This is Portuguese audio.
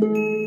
Música